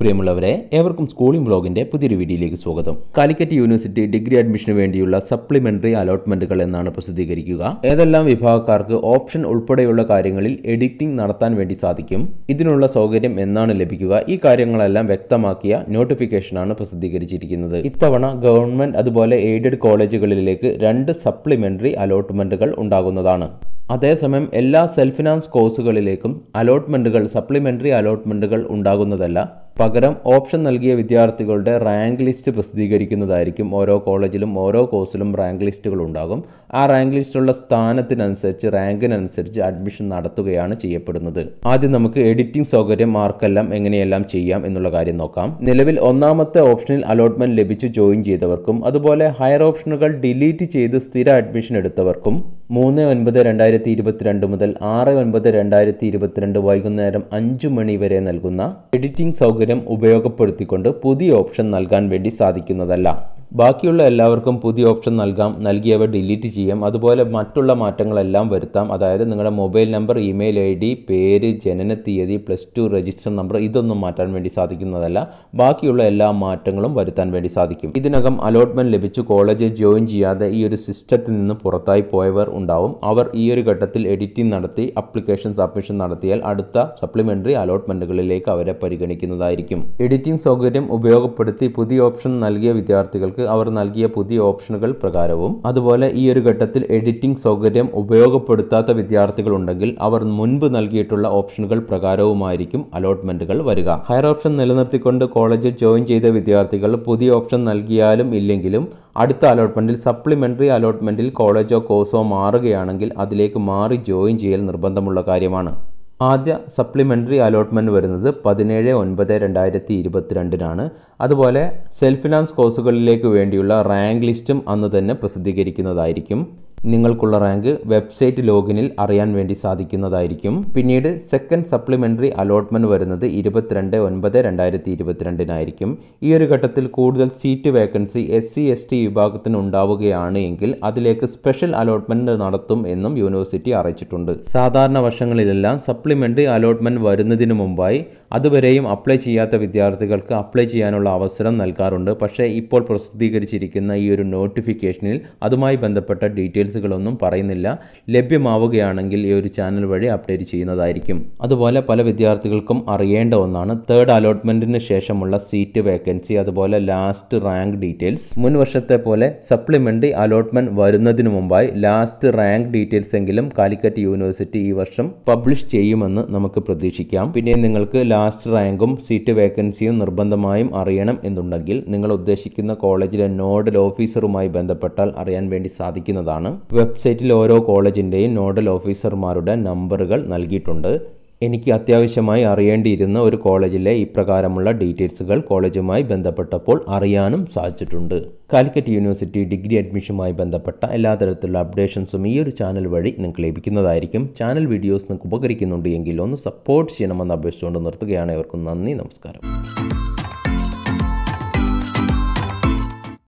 പ്രിയമുള്ളവരെ ഏവർക്കും സ്കൂളിംഗ് ബ്ലോഗിന്റെ പുതിയൊരു വീഡിയോയിലേക്ക് സ്വാഗതം. കാലിക്കറ്റ് യൂണിവേഴ്സിറ്റി ഡിഗ്രി അഡ്മിഷന് വേണ്ടിയുള്ള സപ്ലിമെന്ററി അലോട്ട്മെന്റുകൾ എന്നാണ് പ്രസിദ്ധീകരിക്കുക. ഏതെല്ലാം വിഭാഗക്കാർക്ക് ഓപ്ഷൻ ഉൾപ്പെടെയുള്ള കാര്യങ്ങളിൽ എഡിറ്റിംഗ് നടത്താൻ വേണ്ടി സാധിക്കും ഇതിനുള്ള സൗകര്യം എന്നാണ് ലഭിക്കുക ഈ കാര്യങ്ങളെല്ലാം വ്യക്തമാക്കിയ നോട്ടിഫിക്കേഷനാണ് പ്രസിദ്ധീകരിച്ചിരിക്കുന്നത്. ഇത്തവണ ഗവൺമെന്റ് അതുപോലെ എയ്ഡഡ് കോളേജുകളിലേക്ക് രണ്ട് സപ്ലിമെന്ററി അലോട്ട്മെന്റുകൾ ഉണ്ടാകുന്നതാണ്. അതേസമയം എല്ലാ സെൽഫ് ഫിനാൻസ് കോഴ്സുകളിലേക്കും അലോട്ട്മെന്റുകൾ സപ്ലിമെന്ററി അലോട്ട്മെന്റുകൾ ഉണ്ടാകുന്നതല്ല പകരം ഓപ്ഷൻ നൽകിയ വിദ്യാർത്ഥികളുടെ റാങ്ക് ലിസ്റ്റ് പ്രസിദ്ധീകരിക്കുന്നതായിരിക്കും ഓരോ കോളേജിലും ഓരോ കോഴ്സിലും റാങ്ക് ലിസ്റ്റുകൾ ഉണ്ടാകും. ആ റാങ്ക് ലിസ്റ്റുള്ള സ്ഥാനത്തിനനുസരിച്ച് റാങ്കിനനുസരിച്ച് അഡ്മിഷൻ നടത്തുകയാണ് ചെയ്യപ്പെടുന്നത്. ആദ്യം നമുക്ക് എഡിറ്റിംഗ് സൗകര്യം മാർക്കെല്ലാം എങ്ങനെയെല്ലാം ചെയ്യാം എന്നുള്ള കാര്യം നോക്കാം. നിലവിൽ ഒന്നാമത്തെ ഓപ്ഷനിൽ അലോട്ട്മെന്റ് ലഭിച്ചു ജോയിൻ ചെയ്തവർക്കും അതുപോലെ ഹയർ ഓപ്ഷനുകൾ ഡിലീറ്റ് ചെയ്ത് സ്ഥിര അഡ്മിഷൻ എടുത്തവർക്കും മൂന്ന് ഒൻപത് രണ്ടായിരത്തി ഇരുപത്തിരണ്ട് മുതൽ ആറ് ഒൻപത് രണ്ടായിരത്തി ഇരുപത്തിരണ്ട് വൈകുന്നേരം അഞ്ചു മണി വരെ നൽകുന്ന എഡിറ്റിംഗ് സൗകര്യം ഉപയോഗപ്പെടുത്തിക്കൊണ്ട് പുതിയ ഓപ്ഷൻ നൽകാൻ വേണ്ടി സാധിക്കുന്നതല്ല. ബാക്കിയുള്ള എല്ലാവർക്കും പുതിയ ഓപ്ഷൻ നൽകാം നൽകിയവ ഡിലീറ്റ് ചെയ്യാം. അതുപോലെ മറ്റുള്ള മാറ്റങ്ങളെല്ലാം വരുത്താം. അതായത് നിങ്ങളുടെ mobile number email I D പേര് ജനന തീയതി പ്ലസ് ടു രജിസ്റ്റർ നമ്പർ ഇതൊന്നും മാറ്റാൻ വേണ്ടി സാധിക്കുന്നതല്ല. ബാക്കിയുള്ള എല്ലാ മാറ്റങ്ങളും വരുത്താൻ വേണ്ടി സാധിക്കും. ഇതിനകം അലോട്ട്മെന്റ് ലഭിച്ചു. കോളേജിൽ ജോയിൻ ചെയ്യാതെ ഈ ഒരു സിസ്റ്റത്തിൽ നിന്ന് പുറത്തായി പോയവർ ഉണ്ടാവും. അവർ ഈ ഒരു ഘട്ടത്തിൽ എഡിറ്റിംഗ് നടത്തി അപ്ലിക്കേഷൻ സബ്മിഷൻ നടത്തിയാൽ അടുത്ത സപ്ലിമെന്ററി അലോട്ട്മെന്റുകളിലേക്ക് അവരെ പരിഗണിക്കുന്നതായിരിക്കും. എഡിറ്റിംഗ് സൗകര്യം ഉപയോഗപ്പെടുത്തി പുതിയ ഓപ്ഷൻ നൽകിയ വിദ്യാർത്ഥികൾക്ക് അവർ നൽകിയ പുതിയ ഓപ്ഷനുകൾ പ്രകാരവും അതുപോലെ ഈ ഒരു ഘട്ടത്തിൽ എഡിറ്റിംഗ് സൗകര്യം ഉപയോഗപ്പെടുത്താത്ത വിദ്യാർത്ഥികൾ ഉണ്ടെങ്കിൽ അവർ മുൻപ് നൽകിയിട്ടുള്ള ഓപ്ഷനുകൾ പ്രകാരവുമായിരിക്കും അലോട്ട്മെന്റുകൾ വരിക. ഹയർ ഓപ്ഷൻ നിലനിർത്തിക്കൊണ്ട് കോളേജിൽ ജോയിൻ ചെയ്ത വിദ്യാർത്ഥികൾ പുതിയ ഓപ്ഷൻ നൽകിയാലും ഇല്ലെങ്കിലും അടുത്ത അലോട്ട്മെന്റിൽ സപ്ലിമെന്ററി അലോട്ട്മെന്റിൽ കോളേജോ കോഴ്സോ മാറുകയാണെങ്കിൽ അതിലേക്ക് മാറി ജോയിൻ ചെയ്യൽ നിർബന്ധമുള്ള കാര്യമാണ്. ആദ്യ സപ്ലിമെന്ററി അലോട്ട്മെന്റ് വരുന്നത് പതിനേഴ് ഒൻപത് രണ്ടായിരത്തി ഇരുപത്തിരണ്ടിനാണ്. അതുപോലെ സെൽഫ് ഫിനാൻസ് കോഴ്സുകളിലേക്ക് വേണ്ടിയുള്ള റാങ്ക് ലിസ്റ്റും അന്ന് തന്നെ പ്രസിദ്ധീകരിക്കുന്നതായിരിക്കും. നിങ്ങൾക്കുള്ള റാങ്ക് വെബ്സൈറ്റ് ലോഗിനിൽ അറിയാൻ വേണ്ടി സാധിക്കുന്നതായിരിക്കും. പിന്നീട് സെക്കൻഡ് സപ്ലിമെന്ററി അലോട്ട്മെന്റ് വരുന്നത് ഇരുപത്തിരണ്ട് ഒൻപത് രണ്ടായിരത്തി ഇരുപത്തിരണ്ടിനായിരിക്കും ഈ ഒരു ഘട്ടത്തിൽ കൂടുതൽ seat vacancy S C S T വിഭാഗത്തിന് ഉണ്ടാവുകയാണ് എങ്കിൽ അതിലേക്ക് സ്പെഷ്യൽ അലോട്ട്മെന്റ് നടത്തും എന്നും യൂണിവേഴ്സിറ്റി അറിയിച്ചിട്ടുണ്ട്. സാധാരണ വർഷങ്ങളിലെല്ലാം സപ്ലിമെന്ററി അലോട്ട്മെന്റ് വരുന്നതിന് മുമ്പായി അതുവരെയും അപ്ലൈ ചെയ്യാത്ത വിദ്യാർത്ഥികൾക്ക് അപ്ലൈ ചെയ്യാനുള്ള അവസരം നൽകാറുണ്ട്. പക്ഷേ ഇപ്പോൾ പ്രസിദ്ധീകരിച്ചിരിക്കുന്ന ഈ ഒരു നോട്ടിഫിക്കേഷനിൽ അതുമായി ബന്ധപ്പെട്ട ഡീറ്റെയിൽസുകളൊന്നും പറയുന്നില്ല. ലഭ്യമാവുകയാണെങ്കിൽ ഈ ഒരു ചാനൽ വഴി അപ്ഡേറ്റ് ചെയ്യുന്നതായിരിക്കും. അതുപോലെ പല വിദ്യാർത്ഥികൾക്കും അറിയേണ്ട ഒന്നാണ് തേർഡ് അലോട്ട്മെന്റിന് ശേഷമുള്ള സീറ്റ് വേക്കൻസി അതുപോലെ ലാസ്റ്റ് റാങ്ക് ഡീറ്റെയിൽസ് മുൻ വർഷത്തെ പോലെ സപ്ലിമെന്ററി അലോട്ട്മെന്റ് വരുന്നതിന് മുമ്പായി ലാസ്റ്റ് റാങ്ക് ഡീറ്റെയിൽസ് എങ്കിലും കാലിക്കറ്റ് യൂണിവേഴ്സിറ്റി ഈ വർഷം പബ്ലിഷ് ചെയ്യുമെന്ന് നമുക്ക് പ്രതീക്ഷിക്കാം. പിന്നെ നിങ്ങൾക്ക് ലാസ്റ്റ് റാങ്കും സീറ്റ് വേക്കൻസിയും നിർബന്ധമായും അറിയണം എന്നുണ്ടെങ്കിൽ നിങ്ങൾ ഉദ്ദേശിക്കുന്ന കോളേജിലെ നോഡൽ ഓഫീസറുമായി ബന്ധപ്പെട്ടാൽ അറിയാൻ വേണ്ടി സാധിക്കുന്നതാണ്. വെബ്സൈറ്റിൽ ഓരോ കോളേജിന്റെയും നോഡൽ ഓഫീസർമാരുടെ നമ്പറുകൾ നൽകിയിട്ടുണ്ട്. എനിക്ക് അത്യാവശ്യമായി അറിയേണ്ടിയിരുന്ന ഒരു കോളേജിലെ ഇപ്രകാരമുള്ള ഡീറ്റെയിൽസുകൾ കോളേജുമായി ബന്ധപ്പെട്ടപ്പോൾ അറിയാനും സാധിച്ചിട്ടുണ്ട്. കാലിക്കറ്റ് യൂണിവേഴ്സിറ്റി ഡിഗ്രി അഡ്മിഷനുമായി ബന്ധപ്പെട്ട എല്ലാ തരത്തിലുള്ള അപ്ഡേഷൻസും ഈ ഒരു ചാനൽ വഴി നിങ്ങൾക്ക് ലഭിക്കുന്നതായിരിക്കും. ചാനൽ വീഡിയോസ് നിങ്ങൾക്ക് ഉപകരിക്കുന്നുണ്ട് എങ്കിൽ ഒന്ന് സപ്പോർട്ട് ചെയ്യണമെന്ന് അപേക്ഷിച്ചുകൊണ്ട് നിർത്തുകയാണ്. ഇവർക്കും നന്ദി നമസ്കാരം.